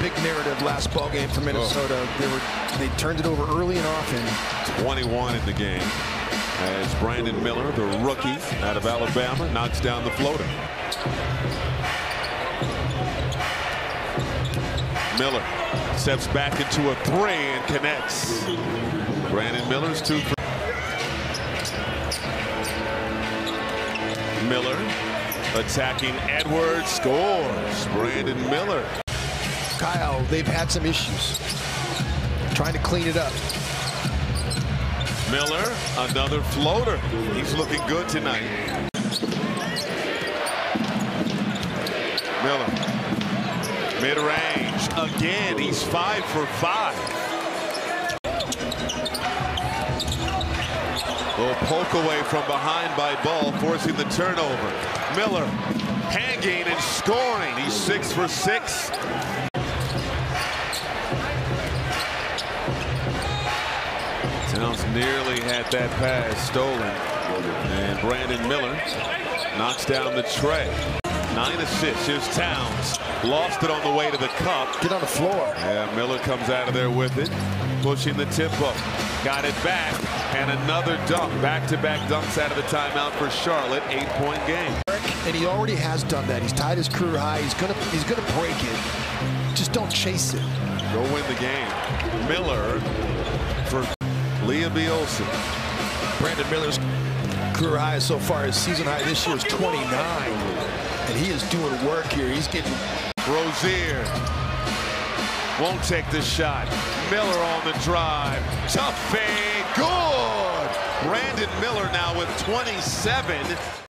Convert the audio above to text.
big narrative last ball game for Minnesota. Oh. They were they turned it over early and often. 21 in the game as Brandon Miller, the rookie out of Alabama, knocks down the floater. Miller steps back into a three and connects. Brandon Miller's two Miller attacking Edwards scores. Brandon Miller. Kyle, they've had some issues trying to clean it up. Miller, another floater. He's looking good tonight. Miller, mid-range again. He's five for five. Little poke away from behind by Ball, forcing the turnover. Miller hanging and scoring. He's six for six. Towns nearly had that pass stolen. And Brandon Miller knocks down the tray. Nine assists. Here's Towns. Lost it on the way to the cup. Get on the floor. Yeah, Miller comes out of there with it. Pushing the tip up. Got it back. And another dunk. Back-to-back -back dunks out of the timeout for Charlotte. Eight-point game. And he already has done that. He's tied his career high. He's gonna he's gonna break it. Just don't chase it. Go win the game. Miller Leah Olson. Brandon Miller's career high so far, his season high this year is 29. And he is doing work here. He's getting... Rozier won't take the shot. Miller on the drive. Tough fade. Good. Brandon Miller now with 27.